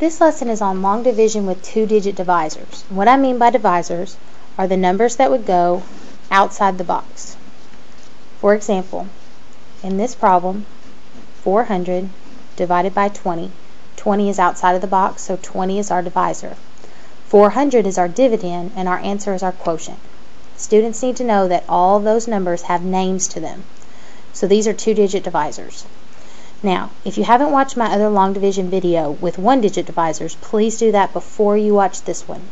This lesson is on long division with two-digit divisors. What I mean by divisors are the numbers that would go outside the box. For example, in this problem, 400 divided by 20. 20 is outside of the box, so 20 is our divisor. 400 is our dividend, and our answer is our quotient. Students need to know that all those numbers have names to them. So these are two-digit divisors. Now, if you haven't watched my other long division video with one-digit divisors, please do that before you watch this one.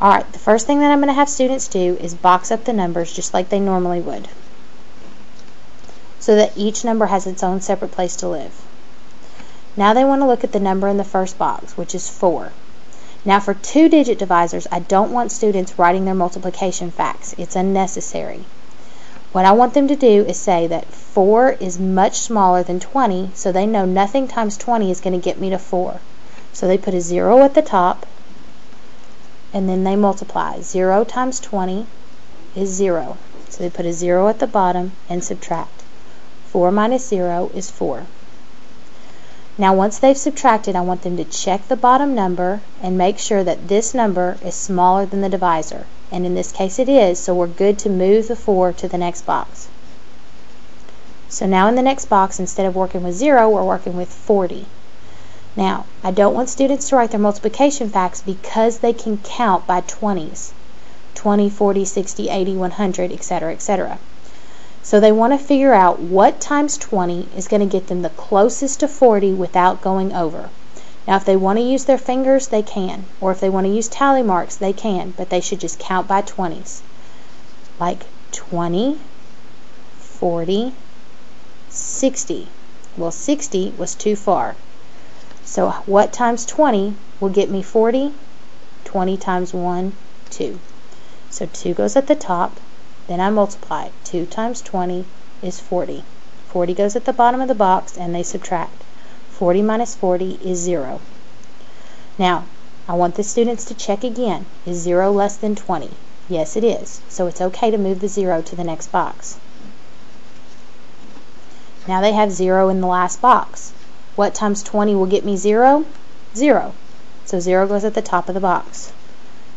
Alright, the first thing that I'm going to have students do is box up the numbers just like they normally would so that each number has its own separate place to live. Now they want to look at the number in the first box, which is 4. Now for two-digit divisors, I don't want students writing their multiplication facts. It's unnecessary. What I want them to do is say that 4 is much smaller than 20, so they know nothing times 20 is going to get me to 4. So they put a 0 at the top, and then they multiply. 0 times 20 is 0. So they put a 0 at the bottom and subtract. 4 minus 0 is 4. Now once they've subtracted, I want them to check the bottom number and make sure that this number is smaller than the divisor. And in this case it is, so we're good to move the 4 to the next box. So now in the next box, instead of working with 0, we're working with 40. Now, I don't want students to write their multiplication facts because they can count by 20s. 20, 40, 60, 80, 100, etc., etc. So they want to figure out what times 20 is going to get them the closest to 40 without going over. Now if they want to use their fingers, they can. Or if they want to use tally marks, they can. But they should just count by 20s. Like 20, 40, 60. Well, 60 was too far. So what times 20 will get me 40? 20 times 1, 2. So 2 goes at the top. Then I multiply. 2 times 20 is 40. 40 goes at the bottom of the box and they subtract. 40 minus 40 is 0. Now, I want the students to check again. Is 0 less than 20? Yes, it is. So it's okay to move the 0 to the next box. Now they have 0 in the last box. What times 20 will get me 0? 0. So 0 goes at the top of the box.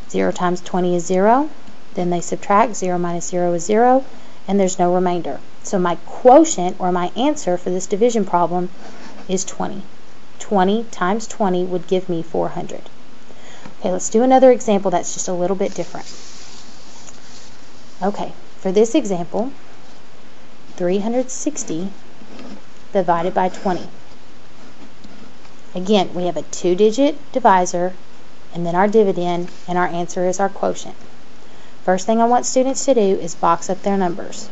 0 times 20 is 0. Then they subtract. 0 minus 0 is 0. And there's no remainder. So my quotient, or my answer for this division problem, is 20. 20 times 20 would give me 400. Okay, let's do another example that's just a little bit different. Okay, for this example, 360 divided by 20. Again, we have a two-digit divisor, and then our dividend, and our answer is our quotient. First thing I want students to do is box up their numbers.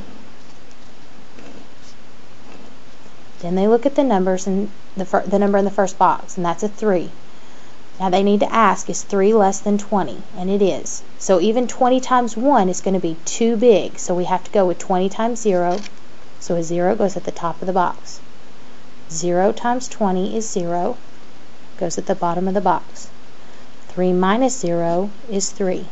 Then they look at the numbers and the, the number in the first box, and that's a 3. Now they need to ask, is 3 less than 20? And it is. So even 20 times 1 is going to be too big, so we have to go with 20 times 0. So a 0 goes at the top of the box. 0 times 20 is 0, goes at the bottom of the box. 3 minus 0 is 3.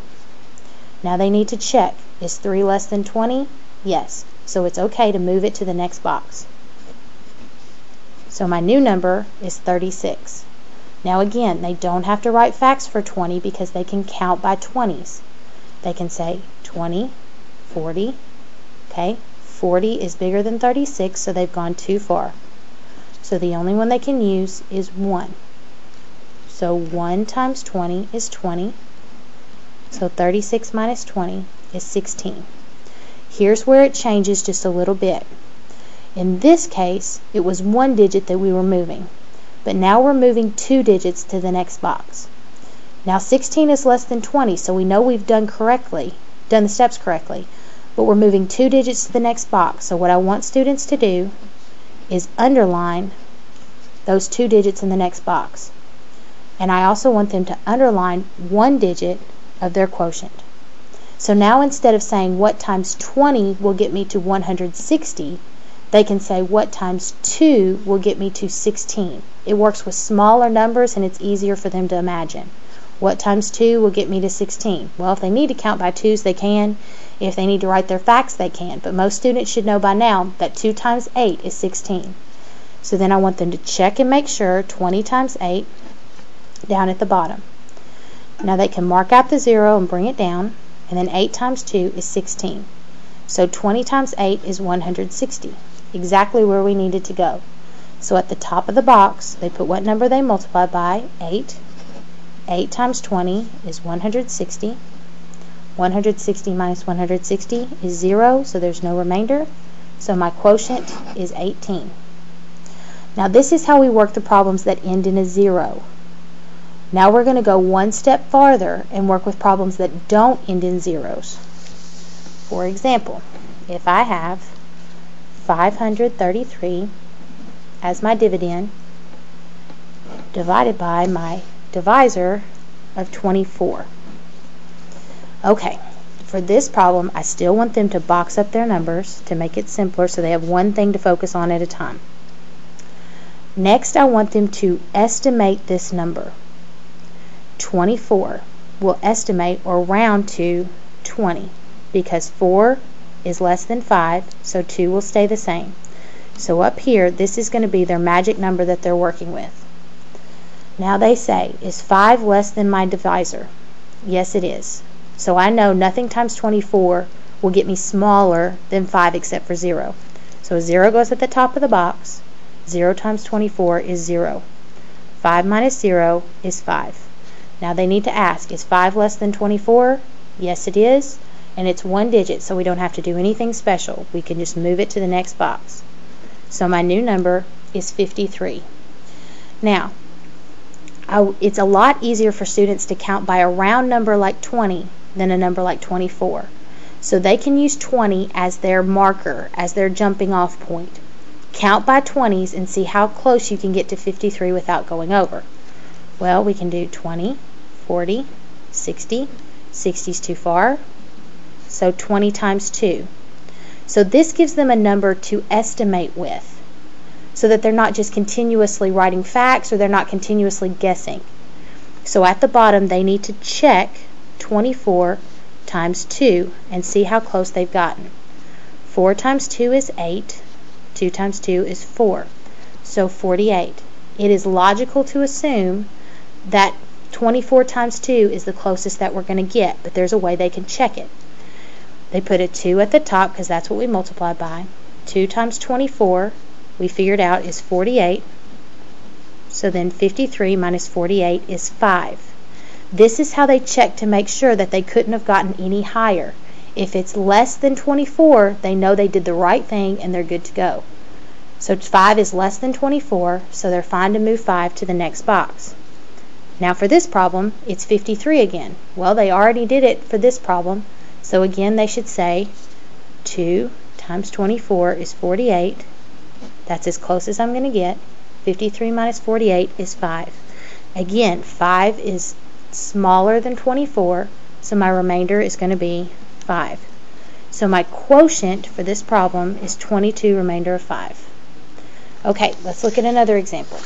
Now they need to check, is 3 less than 20? Yes, so it's okay to move it to the next box. So my new number is 36. Now again, they don't have to write facts for 20 because they can count by 20s. They can say 20, 40, okay? 40 is bigger than 36, so they've gone too far. So the only one they can use is 1. So 1 times 20 is 20. So 36 minus 20 is 16. Here's where it changes just a little bit. In this case, it was one digit that we were moving. But now we're moving two digits to the next box. Now 16 is less than 20, so we know we've done correctly, done the steps correctly. But we're moving two digits to the next box. So what I want students to do is underline those two digits in the next box. And I also want them to underline one digit of their quotient. So now instead of saying what times 20 will get me to 160, they can say what times 2 will get me to 16. It works with smaller numbers and it's easier for them to imagine. What times 2 will get me to 16? Well, if they need to count by 2s, they can. If they need to write their facts, they can. But most students should know by now that 2 times 8 is 16. So then I want them to check and make sure 20 times 8 down at the bottom. Now they can mark out the 0 and bring it down, and then 8 times 2 is 16. So 20 times 8 is 160, exactly where we needed to go. So at the top of the box, they put what number they multiplied by, 8. 8 times 20 is 160. 160 minus 160 is 0, so there's no remainder. So my quotient is 18. Now this is how we work the problems that end in a 0. Now we're going to go one step farther and work with problems that don't end in zeros. For example, if I have 533 as my dividend divided by my divisor of 24. Okay, for this problem, I still want them to box up their numbers to make it simpler so they have one thing to focus on at a time. Next, I want them to estimate this number. 24 will estimate or round to 20 because 4 is less than 5, so 2 will stay the same. So up here, this is going to be their magic number that they're working with. Now they say, is 5 less than my divisor? Yes, it is. So I know nothing times 24 will get me smaller than 5 except for 0. So 0 goes at the top of the box. 0 times 24 is 0. 5 minus 0 is 5. Now they need to ask, is 5 less than 24? Yes, it is. And it's one digit, so we don't have to do anything special. We can just move it to the next box. So my new number is 53. Now, I, it's a lot easier for students to count by a round number like 20 than a number like 24. So they can use 20 as their marker, as their jumping off point. Count by 20s and see how close you can get to 53 without going over. Well, we can do 20, 40, 60. 60 is too far. So 20 times 2. So this gives them a number to estimate with so that they're not just continuously writing facts or they're not continuously guessing. So at the bottom, they need to check 24 times 2 and see how close they've gotten. 4 times 2 is 8. 2 times 2 is 4. So 48. It is logical to assume that 24 times 2 is the closest that we're going to get, but there's a way they can check it. They put a 2 at the top because that's what we multiply by. 2 times 24, we figured out, is 48. So then 53 minus 48 is 5. This is how they check to make sure that they couldn't have gotten any higher. If it's less than 24, they know they did the right thing and they're good to go. So 5 is less than 24, so they're fine to move 5 to the next box. Now for this problem, it's 53 again. Well, they already did it for this problem, so again they should say 2 times 24 is 48. That's as close as I'm going to get. 53 minus 48 is 5. Again, 5 is smaller than 24, so my remainder is going to be 5. So my quotient for this problem is 22 remainder of 5. Okay, let's look at another example.